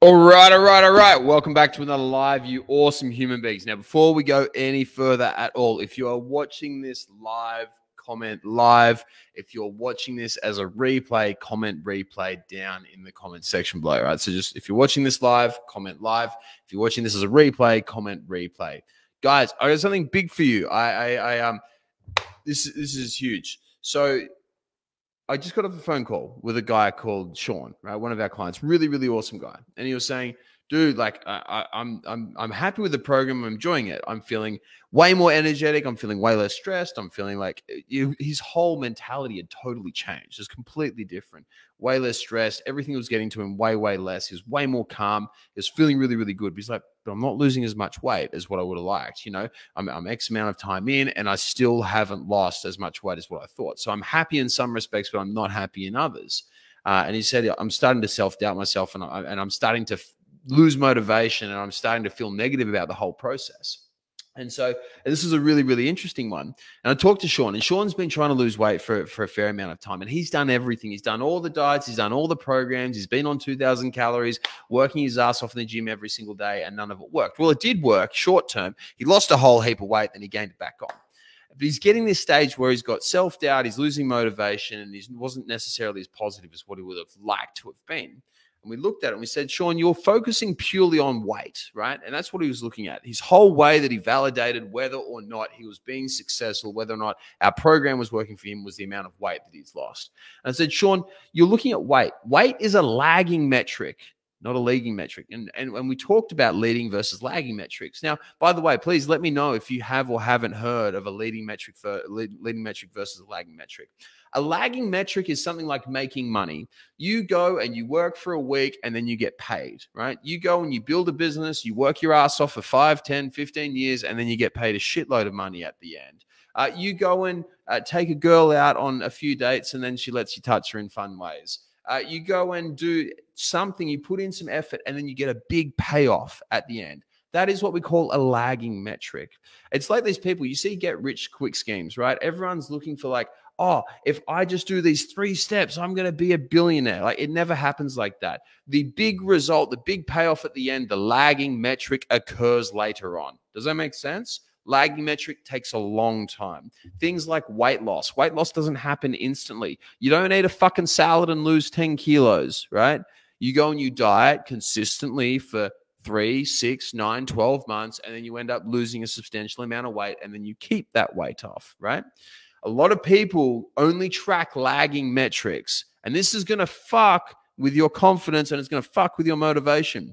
All right, all right, all right. Welcome back to another live, you awesome human beings. Now, before we go any further at all, if you are watching this live, comment live. If you're watching this as a replay, comment replay down in the comment section below. Right. So just if you're watching this live, comment live. If you're watching this as a replay, comment replay. Guys, I got something big for you. I, I, I um, this this is huge. So I just got off a phone call with a guy called Sean, right? One of our clients, really, really awesome guy. And he was saying, dude, like I, am I'm, I'm, I'm happy with the program. I'm enjoying it. I'm feeling way more energetic. I'm feeling way less stressed. I'm feeling like eh, you, his whole mentality had totally changed. It's completely different. Way less stressed. Everything was getting to him way, way less. He was way more calm. He was feeling really, really good. But he's like, but I'm not losing as much weight as what I would have liked. You know, I'm, I'm X amount of time in, and I still haven't lost as much weight as what I thought. So I'm happy in some respects, but I'm not happy in others. Uh, and he said, I'm starting to self doubt myself, and, I, and I'm starting to lose motivation and I'm starting to feel negative about the whole process. And so and this is a really, really interesting one. And I talked to Sean, and Sean's been trying to lose weight for, for a fair amount of time. And he's done everything. He's done all the diets, he's done all the programs, he's been on 2,000 calories, working his ass off in the gym every single day, and none of it worked. Well, it did work short term. He lost a whole heap of weight, then he gained it back on. But he's getting this stage where he's got self doubt, he's losing motivation, and he wasn't necessarily as positive as what he would have liked to have been. And we looked at it and we said, Sean, you're focusing purely on weight, right? And that's what he was looking at. His whole way that he validated whether or not he was being successful, whether or not our program was working for him, was the amount of weight that he's lost. And I said, Sean, you're looking at weight. Weight is a lagging metric not a leading metric. And, and when we talked about leading versus lagging metrics. Now, by the way, please let me know if you have or haven't heard of a leading metric for leading metric versus a lagging metric. A lagging metric is something like making money. You go and you work for a week and then you get paid, right? You go and you build a business, you work your ass off for 5, 10, 15 years, and then you get paid a shitload of money at the end. Uh, you go and uh, take a girl out on a few dates and then she lets you touch her in fun ways. Uh, you go and do something, you put in some effort, and then you get a big payoff at the end. That is what we call a lagging metric. It's like these people you see get rich quick schemes, right? Everyone's looking for like, oh, if I just do these three steps, I'm going to be a billionaire. Like it never happens like that. The big result, the big payoff at the end, the lagging metric occurs later on. Does that make sense? Lagging metric takes a long time. Things like weight loss. Weight loss doesn't happen instantly. You don't eat a fucking salad and lose 10 kilos, right? You go and you diet consistently for three, six, nine, 12 months, and then you end up losing a substantial amount of weight, and then you keep that weight off, right? A lot of people only track lagging metrics, and this is going to fuck with your confidence and it's going to fuck with your motivation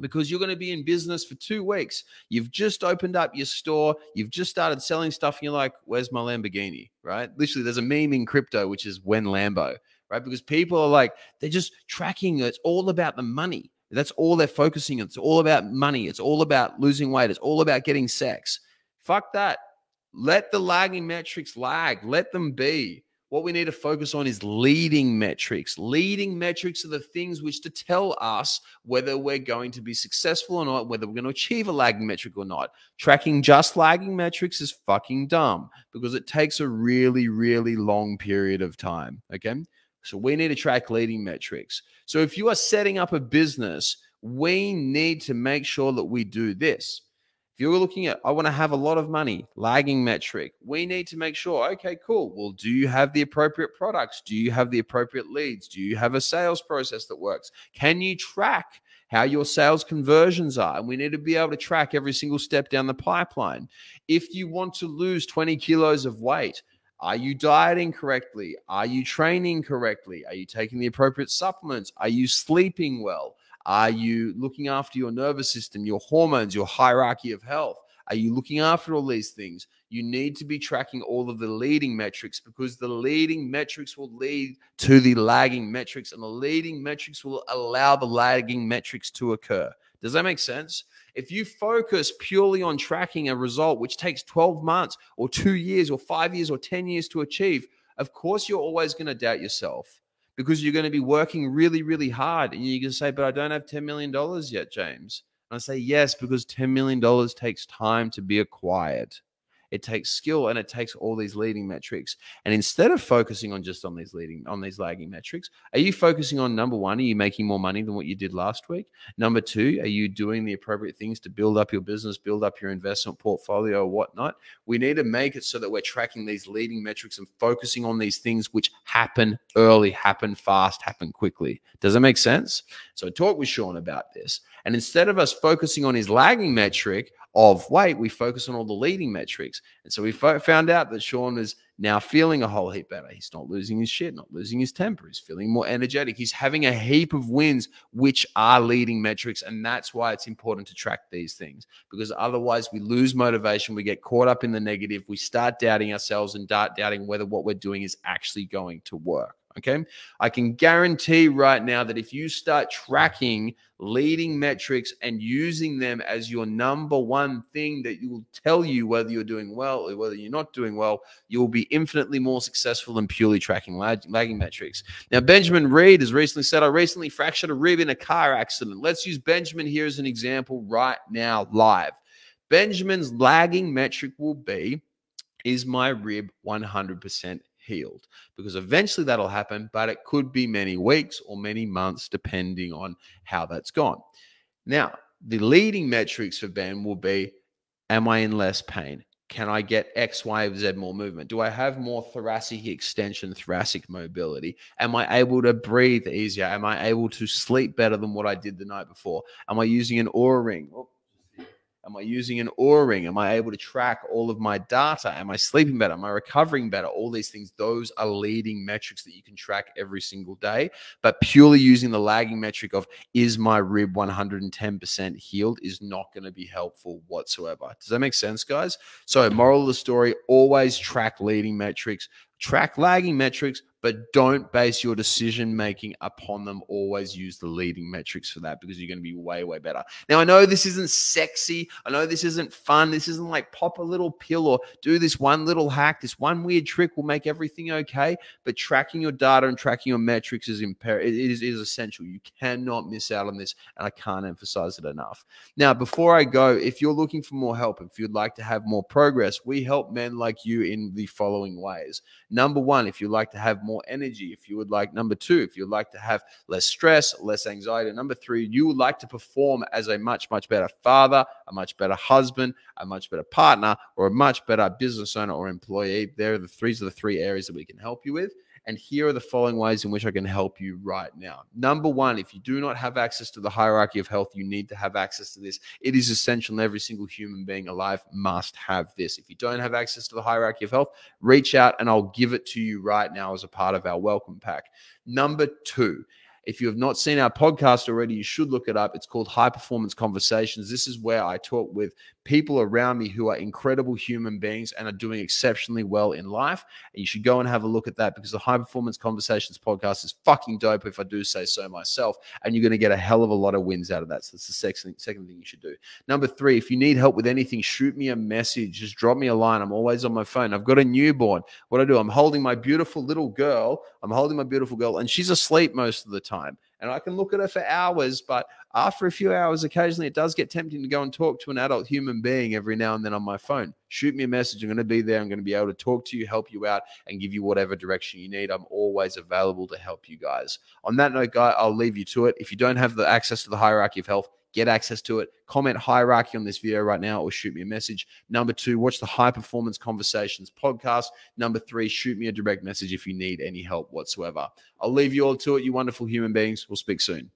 because you're going to be in business for two weeks. You've just opened up your store. You've just started selling stuff, and you're like, "Where's my Lamborghini?" Right? Literally, there's a meme in crypto which is "When Lambo." Right? Because people are like, they're just tracking. It's all about the money. That's all they're focusing on. It's all about money. It's all about losing weight. It's all about getting sex. Fuck that. Let the lagging metrics lag. Let them be. What we need to focus on is leading metrics. Leading metrics are the things which to tell us whether we're going to be successful or not, whether we're going to achieve a lagging metric or not. Tracking just lagging metrics is fucking dumb because it takes a really, really long period of time. Okay. So we need to track leading metrics. So if you are setting up a business, we need to make sure that we do this you're looking at, I want to have a lot of money, lagging metric, we need to make sure, okay, cool. Well, do you have the appropriate products? Do you have the appropriate leads? Do you have a sales process that works? Can you track how your sales conversions are? And we need to be able to track every single step down the pipeline. If you want to lose 20 kilos of weight, are you dieting correctly? Are you training correctly? Are you taking the appropriate supplements? Are you sleeping well? Are you looking after your nervous system, your hormones, your hierarchy of health? Are you looking after all these things? You need to be tracking all of the leading metrics because the leading metrics will lead to the lagging metrics, and the leading metrics will allow the lagging metrics to occur. Does that make sense? If you focus purely on tracking a result which takes 12 months or two years or five years or 10 years to achieve, of course, you're always going to doubt yourself because you're going to be working really, really hard. And you can say, but I don't have $10 million yet, James. And I say, yes, because $10 million takes time to be acquired. It takes skill, and it takes all these leading metrics. And instead of focusing on just on these leading on these lagging metrics, are you focusing on number one? Are you making more money than what you did last week? Number two, are you doing the appropriate things to build up your business, build up your investment portfolio, or whatnot? We need to make it so that we're tracking these leading metrics and focusing on these things which happen early, happen fast, happen quickly. Does that make sense? So I talked with Sean about this. And instead of us focusing on his lagging metric of weight, we focus on all the leading metrics. And so we found out that Sean is now feeling a whole heap better. He's not losing his shit, not losing his temper. He's feeling more energetic. He's having a heap of wins, which are leading metrics. And that's why it's important to track these things because otherwise we lose motivation. We get caught up in the negative. We start doubting ourselves and start doubting whether what we're doing is actually going to work. Okay. I can guarantee right now that if you start tracking leading metrics and using them as your number one thing that you will tell you whether you're doing well or whether you're not doing well, you'll be infinitely more successful than purely tracking lag- lagging metrics. Now, Benjamin Reed has recently said, I recently fractured a rib in a car accident. Let's use Benjamin here as an example right now, live. Benjamin's lagging metric will be Is my rib 100% healed because eventually that'll happen, but it could be many weeks or many months depending on how that's gone. Now, the leading metrics for Ben will be Am I in less pain? Can I get X, Y, Z more movement? Do I have more thoracic extension, thoracic mobility? Am I able to breathe easier? Am I able to sleep better than what I did the night before? Am I using an Oura ring? Oh, Am I using an Oura ring? Am I able to track all of my data? Am I sleeping better? Am I recovering better? All these things, those are leading metrics that you can track every single day. But purely using the lagging metric of is my rib 110% healed is not going to be helpful whatsoever. Does that make sense, guys? So, moral of the story always track leading metrics, track lagging metrics, but don't base your decision making upon them. Always use the leading metrics for that because you're going to be way, way better. Now, I know this isn't sexy. I know this isn't fun. This isn't like pop a little pill or do this one little hack. This one weird trick will make everything okay. But tracking your data and tracking your metrics is imperative. It is, essential. You cannot miss out on this. And I can't emphasize it enough. Now, before I go, if you're looking for more help, if you'd like to have more progress, we help men like you in the following ways. Number one, if you'd like to have more more energy, if you would like, number two, if you'd like to have less stress, less anxiety, number three, you would like to perform as a much, much better father, a much better husband, a much better partner, or a much better business owner or employee. There are the three are the three areas that we can help you with. And here are the following ways in which I can help you right now. Number one, if you do not have access to the hierarchy of health, you need to have access to this. It is essential, and every single human being alive must have this. If you don't have access to the hierarchy of health, reach out and I'll give it to you right now as a part of our welcome pack. Number two, if you have not seen our podcast already, you should look it up. It's called High Performance Conversations. This is where I talk with people around me who are incredible human beings and are doing exceptionally well in life. And you should go and have a look at that because the High Performance Conversations podcast is fucking dope, if I do say so myself. And you're going to get a hell of a lot of wins out of that. So that's the second, second thing you should do. Number three, if you need help with anything, shoot me a message. Just drop me a line. I'm always on my phone. I've got a newborn. What I do, I'm holding my beautiful little girl. I'm holding my beautiful girl, and she's asleep most of the time and I can look at her for hours. But after a few hours, occasionally it does get tempting to go and talk to an adult human being every now and then on my phone. Shoot me a message. I'm going to be there. I'm going to be able to talk to you, help you out, and give you whatever direction you need. I'm always available to help you guys. On that note, guy, I'll leave you to it. If you don't have the access to the hierarchy of health, get access to it. Comment hierarchy on this video right now or shoot me a message. Number two, watch the High Performance Conversations podcast. Number three, shoot me a direct message if you need any help whatsoever. I'll leave you all to it, you wonderful human beings. We'll speak soon.